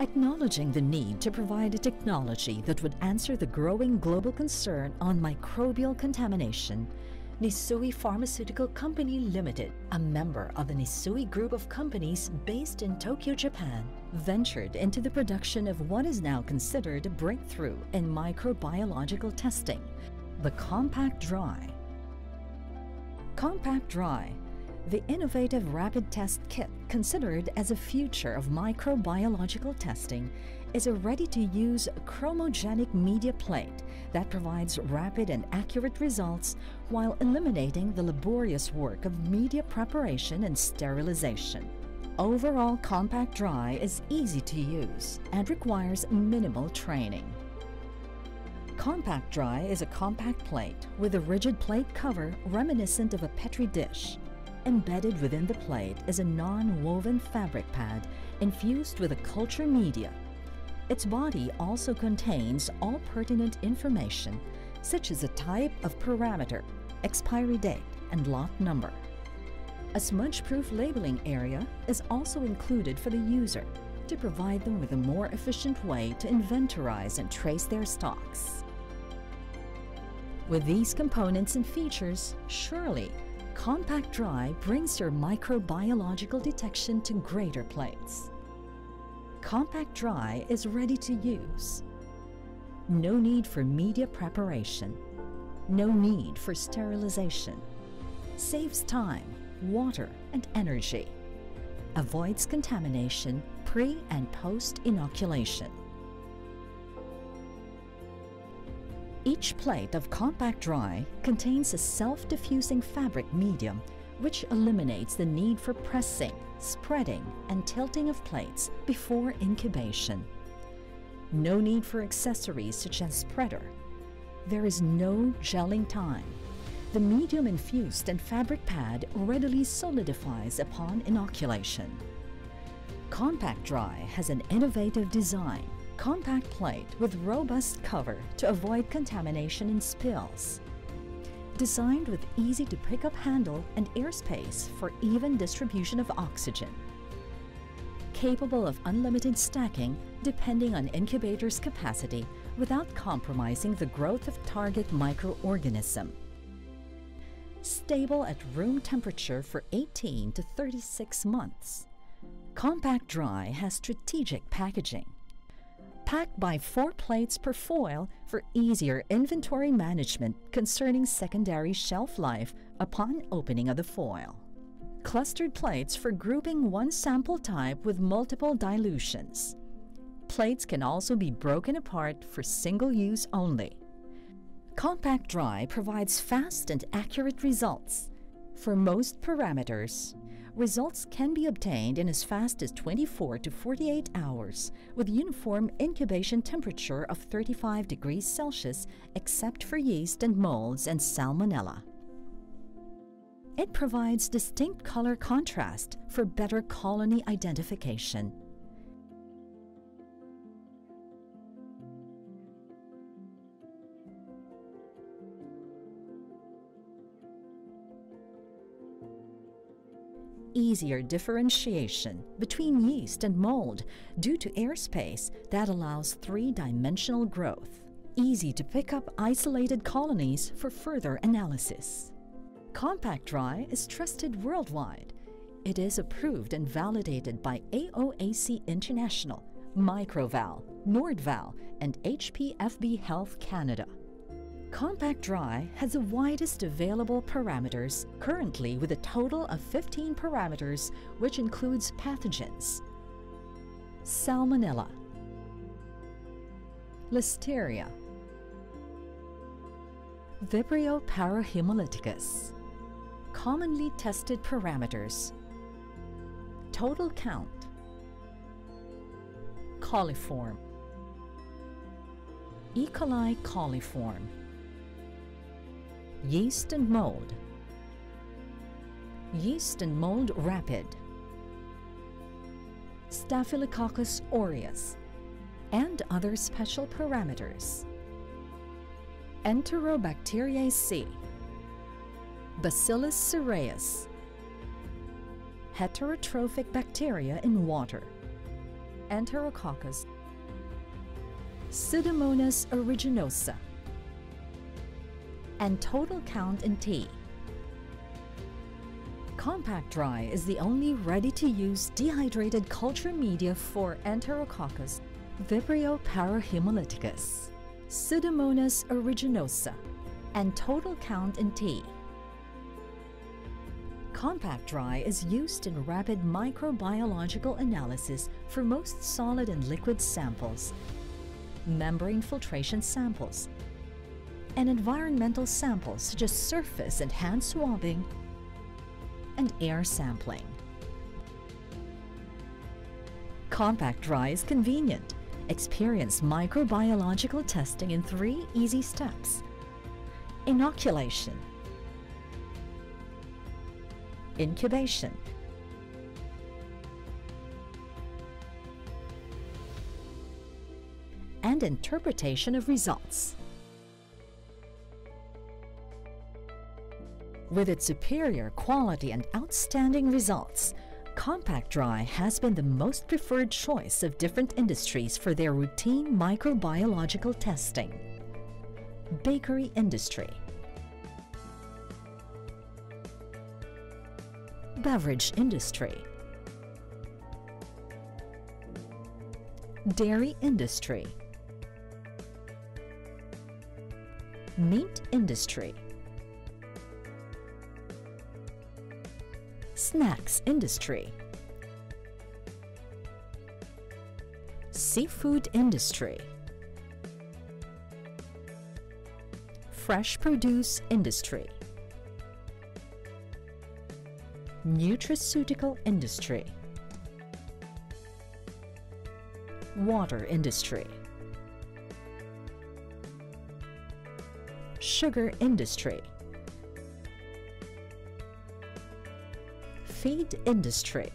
Acknowledging the need to provide a technology that would answer the growing global concern on microbial contamination, Nissui Pharmaceutical Company Limited, a member of the Nissui Group of companies based in Tokyo, Japan, ventured into the production of what is now considered a breakthrough in microbiological testing, the Compact Dry. Compact Dry the innovative rapid test kit, considered as a future of microbiological testing, is a ready-to-use chromogenic media plate that provides rapid and accurate results while eliminating the laborious work of media preparation and sterilization. Overall Compact Dry is easy to use and requires minimal training. Compact Dry is a compact plate with a rigid plate cover reminiscent of a Petri dish Embedded within the plate is a non-woven fabric pad infused with a culture media. Its body also contains all pertinent information such as the type of parameter, expiry date, and lot number. A smudge-proof labeling area is also included for the user to provide them with a more efficient way to inventorize and trace their stocks. With these components and features, surely Compact Dry brings your microbiological detection to greater plates. Compact Dry is ready to use. No need for media preparation. No need for sterilization. Saves time, water, and energy. Avoids contamination pre and post inoculation. Each plate of Compact Dry contains a self-diffusing fabric medium which eliminates the need for pressing, spreading, and tilting of plates before incubation. No need for accessories such as spreader. There is no gelling time. The medium infused and fabric pad readily solidifies upon inoculation. Compact Dry has an innovative design compact plate with robust cover to avoid contamination and spills. Designed with easy to pick up handle and airspace for even distribution of oxygen. Capable of unlimited stacking depending on incubator's capacity without compromising the growth of target microorganism. Stable at room temperature for 18 to 36 months. Compact Dry has strategic packaging packed by four plates per foil for easier inventory management concerning secondary shelf life upon opening of the foil. Clustered plates for grouping one sample type with multiple dilutions. Plates can also be broken apart for single use only. Compact Dry provides fast and accurate results for most parameters Results can be obtained in as fast as 24 to 48 hours with uniform incubation temperature of 35 degrees Celsius except for yeast and molds and salmonella. It provides distinct color contrast for better colony identification. Easier differentiation between yeast and mold due to airspace that allows three-dimensional growth. Easy to pick up isolated colonies for further analysis. Compact Dry is trusted worldwide. It is approved and validated by AOAC International, Microval, Nordval, and HPFB Health Canada. Compact Dry has the widest available parameters, currently with a total of 15 parameters, which includes pathogens, Salmonella, Listeria, Vibrio parahemolyticus, commonly tested parameters, total count, coliform, E. coli coliform, Yeast and mold. Yeast and mold rapid. Staphylococcus aureus and other special parameters. Enterobacteriaceae. Bacillus cereus. Heterotrophic bacteria in water. Enterococcus, Pseudomonas aeruginosa, and total count in T. Compact Dry is the only ready-to-use dehydrated culture media for Enterococcus vibrio parahemolyticus, Pseudomonas aeruginosa, and total count in T. Compact Dry is used in rapid microbiological analysis for most solid and liquid samples, membrane filtration samples, and environmental samples such as surface and hand swabbing and air sampling. Compact Dry is convenient. Experience microbiological testing in three easy steps. Inoculation Incubation and interpretation of results. With its superior quality and outstanding results, Compact Dry has been the most preferred choice of different industries for their routine microbiological testing. Bakery Industry. Beverage Industry. Dairy Industry. Meat Industry snacks industry, seafood industry, fresh produce industry, nutraceutical industry, water industry, sugar industry, feed industry,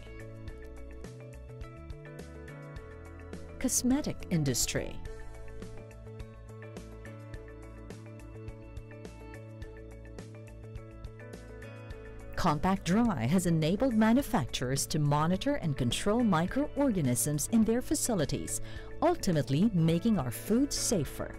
cosmetic industry, Compact Dry has enabled manufacturers to monitor and control microorganisms in their facilities, ultimately making our food safer.